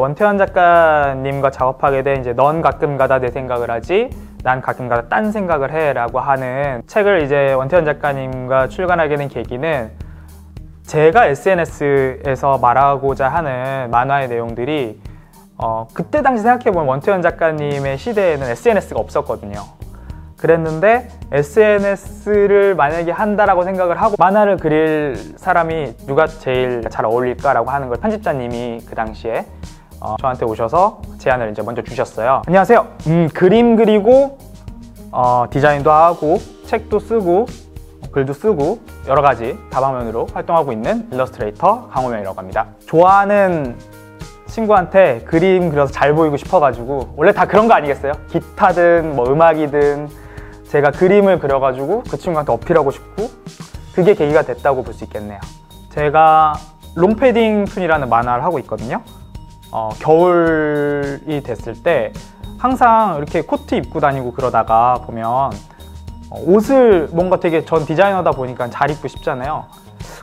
원태현 작가님과 작업하게 된 이제 넌 가끔 가다 내 생각을 하지 난 가끔 가다 딴 생각을 해 라고 하는 책을 이제 원태현 작가님과 출간하게 된 계기는 제가 SNS에서 말하고자 하는 만화의 내용들이 어, 그때 당시 생각해보면 원태현 작가님의 시대에는 SNS가 없었거든요. 그랬는데 SNS를 만약에 한다라고 생각을 하고 만화를 그릴 사람이 누가 제일 잘 어울릴까라고 하는 걸 편집자님이 그 당시에 어, 저한테 오셔서 제안을 이제 먼저 주셨어요. 안녕하세요. 음, 그림 그리고 어, 디자인도 하고 책도 쓰고 글도 쓰고 여러 가지 다방면으로 활동하고 있는 일러스트레이터 강호명이라고 합니다. 좋아하는 친구한테 그림 그려서 잘 보이고 싶어가지고 원래 다 그런 거 아니겠어요? 기타든 뭐 음악이든 제가 그림을 그려가지고 그 친구한테 어필하고 싶고 그게 계기가 됐다고 볼 수 있겠네요. 제가 롱패딩 툰이라는 만화를 하고 있거든요. 어, 겨울이 됐을 때 항상 이렇게 코트 입고 다니고 그러다가 보면 어, 옷을 뭔가 되게 전 디자이너다 보니까 잘 입고 싶잖아요.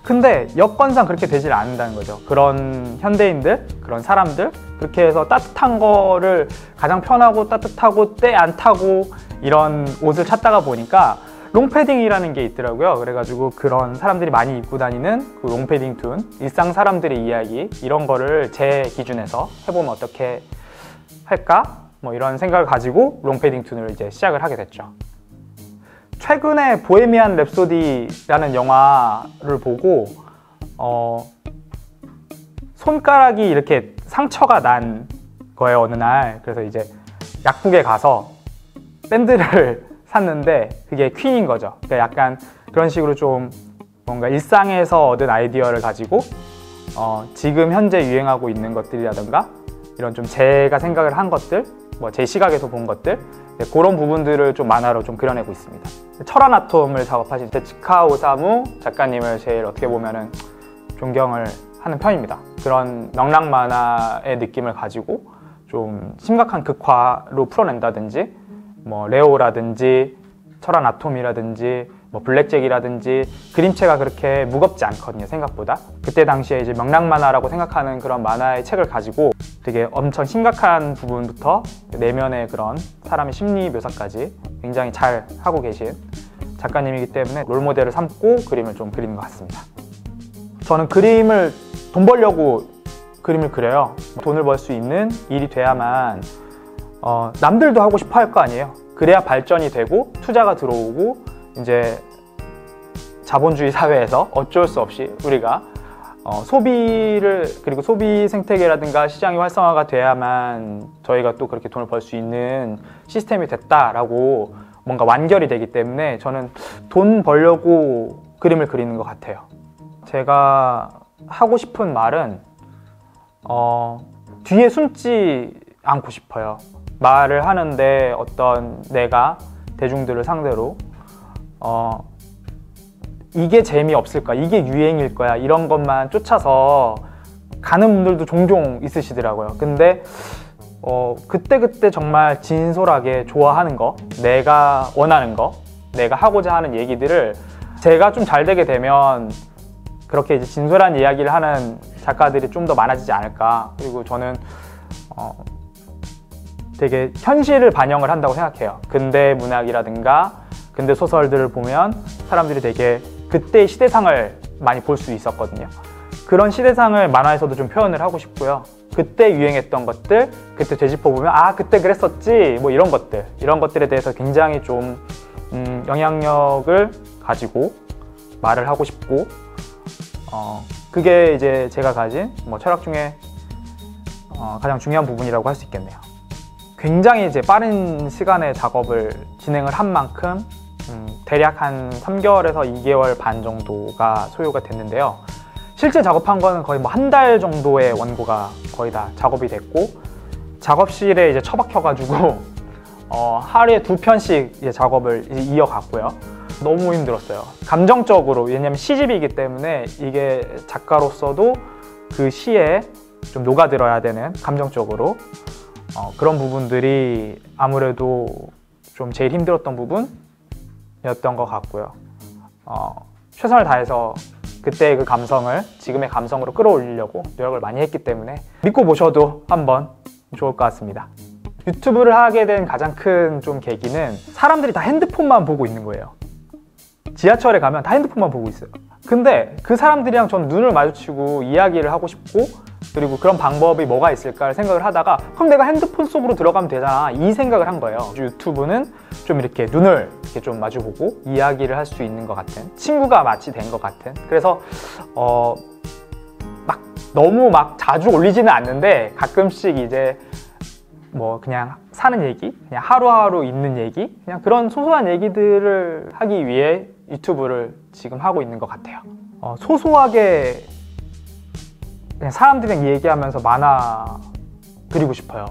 근데 여건상 그렇게 되질 않는다는 거죠. 그런 현대인들, 그런 사람들 그렇게 해서 따뜻한 거를 가장 편하고 따뜻하고 때 안 타고 이런 옷을 찾다가 보니까 롱패딩이라는 게 있더라고요. 그래가지고 그런 사람들이 많이 입고 다니는 그 롱패딩 툰, 일상 사람들의 이야기 이런 거를 제 기준에서 해보면 어떻게 할까? 뭐 이런 생각을 가지고 롱패딩 툰을 이제 시작을 하게 됐죠. 최근에 보헤미안 랩소디라는 영화를 보고 어, 손가락이 이렇게 상처가 난 거예요 어느 날 그래서 이제 약국에 가서 밴드를 샀는데 그게 퀸인 거죠. 그러니까 약간 그런 식으로 좀 뭔가 일상에서 얻은 아이디어를 가지고 어, 지금 현재 유행하고 있는 것들이라든가 이런 좀 제가 생각을 한 것들, 뭐 제 시각에서 본 것들 네, 그런 부분들을 좀 만화로 좀 그려내고 있습니다. 철완 아톰을 작업하신 테츠카 오사무 작가님을 제일 어떻게 보면은 존경을 하는 편입니다. 그런 명랑 만화의 느낌을 가지고 좀 심각한 극화로 풀어낸다든지 뭐 레오라든지 철안 아톰이라든지 뭐 블랙잭이라든지 그림체가 그렇게 무겁지 않거든요 생각보다. 그때 당시에 이제 명랑 만화라고 생각하는 그런 만화의 책을 가지고 되게 엄청 심각한 부분부터 내면의 그런 사람의 심리 묘사까지 굉장히 잘 하고 계신 작가님이기 때문에 롤모델을 삼고 그림을 좀 그리는 것 같습니다. 저는 그림을 돈 벌려고 그림을 그려요. 돈을 벌 수 있는 일이 돼야만 어, 남들도 하고 싶어 할 거 아니에요. 그래야 발전이 되고 투자가 들어오고 이제 자본주의 사회에서 어쩔 수 없이 우리가 어, 소비를 그리고 소비 생태계라든가 시장이 활성화가 돼야만 저희가 또 그렇게 돈을 벌 수 있는 시스템이 됐다라고 뭔가 완결이 되기 때문에 저는 돈 벌려고 그림을 그리는 것 같아요. 제가 하고 싶은 말은 어, 뒤에 숨지 않고 싶어요. 말을 하는데 어떤 내가 대중들을 상대로 어, 이게 재미없을까 이게 유행일 거야 이런 것만 쫓아서 가는 분들도 종종 있으시더라고요. 근데 어, 그때그때 정말 진솔하게 좋아하는 거 내가 원하는 거 내가 하고자 하는 얘기들을 제가 좀 잘 되게 되면 그렇게 이제 진솔한 이야기를 하는 작가들이 좀 더 많아지지 않을까. 그리고 저는 어, 되게 현실을 반영을 한다고 생각해요. 근대 문학이라든가 근대 소설들을 보면 사람들이 되게 그때 시대상을 많이 볼 수 있었거든요. 그런 시대상을 만화에서도 좀 표현을 하고 싶고요. 그때 유행했던 것들, 그때 되짚어보면 아 그때 그랬었지 뭐 이런 것들 이런 것들에 대해서 굉장히 좀 음, 영향력을 가지고 말을 하고 싶고 어, 그게 이제 제가 가진 뭐 철학 중에 어, 가장 중요한 부분이라고 할 수 있겠네요. 굉장히 이제 빠른 시간에 작업을 진행을 한 만큼 음, 대략 한 3개월에서 2개월 반 정도가 소요가 됐는데요. 실제 작업한 거는 거의 뭐 한 달 정도의 원고가 거의 다 작업이 됐고 작업실에 이제 처박혀가지고 어, 하루에 두 편씩 이제 작업을 이제 이어갔고요. 너무 힘들었어요. 감정적으로 왜냐면 시집이기 때문에 이게 작가로서도 그 시에 좀 녹아들어야 되는 감정적으로 어, 그런 부분들이 아무래도 좀 제일 힘들었던 부분이었던 것 같고요. 어, 최선을 다해서 그때 그 감성을 지금의 감성으로 끌어올리려고 노력을 많이 했기 때문에 믿고 보셔도 한번 좋을 것 같습니다. 유튜브를 하게 된 가장 큰 좀 계기는 사람들이 다 핸드폰만 보고 있는 거예요. 지하철에 가면 다 핸드폰만 보고 있어요. 근데 그 사람들이랑 전 눈을 마주치고 이야기를 하고 싶고 그리고 그런 방법이 뭐가 있을까 생각을 하다가 그럼 내가 핸드폰 속으로 들어가면 되잖아 이 생각을 한 거예요. 유튜브는 좀 이렇게 눈을 이렇게 좀 마주보고 이야기를 할 수 있는 것 같은 친구가 마치 된 것 같은 그래서 어 막 너무 막 자주 올리지는 않는데 가끔씩 이제 뭐 그냥 사는 얘기, 그냥 하루하루 있는 얘기, 그냥 그런 소소한 얘기들을 하기 위해 유튜브를 지금 하고 있는 것 같아요. 어, 소소하게 그냥 사람들이랑 얘기하면서 만화 그리고 싶어요.